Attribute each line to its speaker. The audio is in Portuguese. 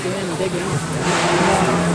Speaker 1: Stand, dig in.